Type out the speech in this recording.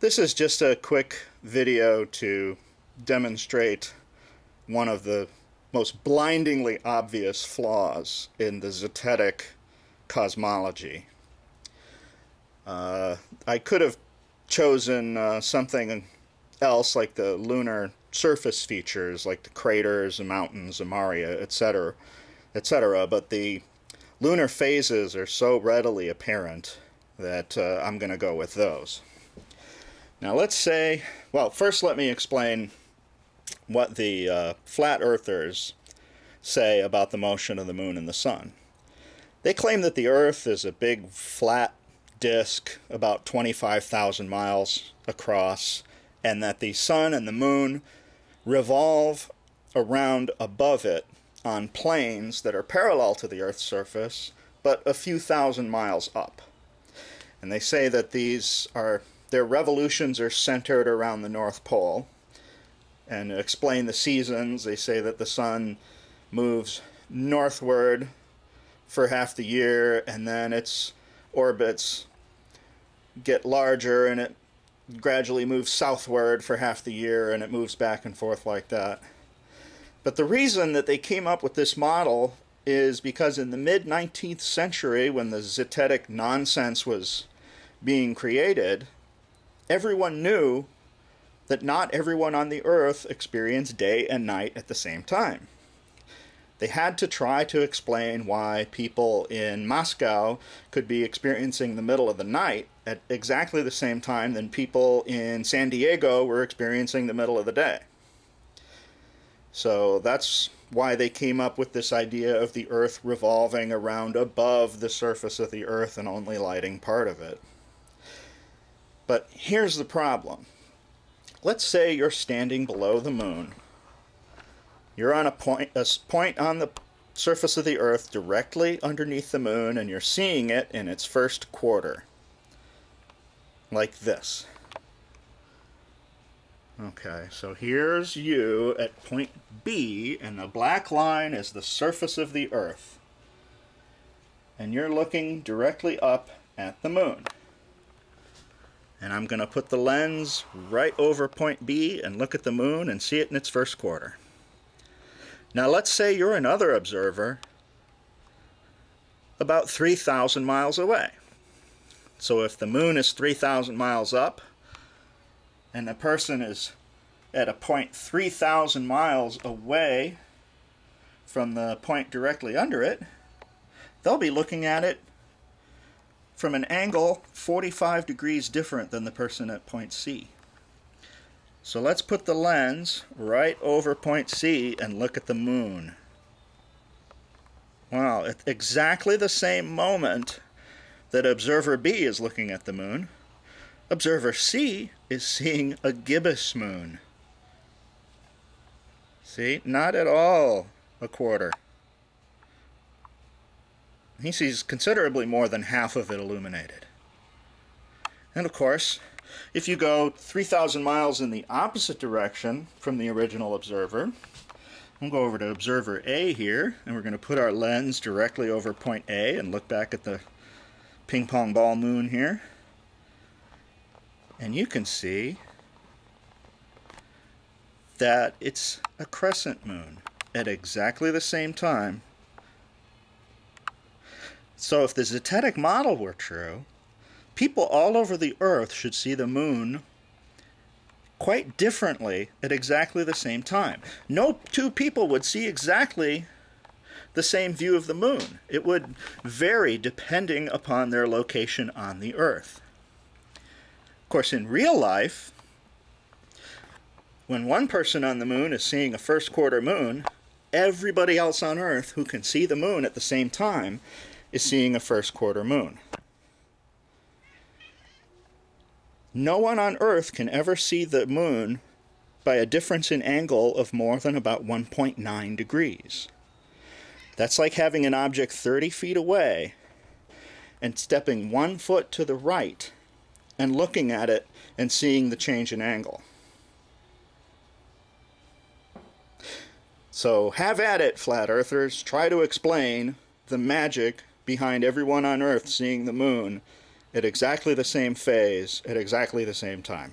This is just a quick video to demonstrate one of the most blindingly obvious flaws in the Zetetic cosmology. Uh, I could have chosen uh, something else like the lunar surface features like the craters, the mountains, the maria, etc., etc., but the lunar phases are so readily apparent that uh, I'm going to go with those. Now let's say, well, first let me explain what the uh, flat earthers say about the motion of the moon and the sun. They claim that the Earth is a big flat disk about 25,000 miles across, and that the sun and the moon revolve around above it on planes that are parallel to the Earth's surface, but a few thousand miles up. And they say that these are their revolutions are centered around the North Pole. And explain the seasons, they say that the sun moves northward for half the year, and then its orbits get larger and it gradually moves southward for half the year and it moves back and forth like that. But the reason that they came up with this model is because in the mid 19th century, when the zetetic nonsense was being created, everyone knew that not everyone on the earth experienced day and night at the same time. They had to try to explain why people in Moscow could be experiencing the middle of the night at exactly the same time than people in San Diego were experiencing the middle of the day. So that's why they came up with this idea of the Earth revolving around above the surface of the Earth and only lighting part of it. But here's the problem. Let's say you're standing below the moon you're on a point, a point on the surface of the Earth directly underneath the moon, and you're seeing it in its first quarter. Like this. Okay, so here's you at point B, and the black line is the surface of the Earth. And you're looking directly up at the moon. And I'm going to put the lens right over point B and look at the moon and see it in its first quarter. Now let's say you're another observer about 3,000 miles away. So if the moon is 3,000 miles up and the person is at a point 3,000 miles away from the point directly under it, they'll be looking at it from an angle 45 degrees different than the person at point C. So let's put the lens right over point C and look at the moon. Wow, at exactly the same moment that observer B is looking at the moon, observer C is seeing a gibbous moon. See, not at all a quarter. He sees considerably more than half of it illuminated. And of course, if you go 3,000 miles in the opposite direction from the original observer, we'll go over to observer A here, and we're going to put our lens directly over point A and look back at the ping pong ball moon here. And you can see that it's a crescent moon at exactly the same time. So if the zetetic model were true, people all over the earth should see the moon quite differently at exactly the same time. No two people would see exactly the same view of the moon. It would vary depending upon their location on the earth. Of course, in real life, when one person on the moon is seeing a first quarter moon, everybody else on earth who can see the moon at the same time is seeing a first quarter moon. No one on Earth can ever see the moon by a difference in angle of more than about 1.9 degrees. That's like having an object 30 feet away and stepping one foot to the right and looking at it and seeing the change in angle. So have at it, flat earthers. Try to explain the magic behind everyone on Earth seeing the moon at exactly the same phase at exactly the same time.